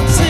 I'll take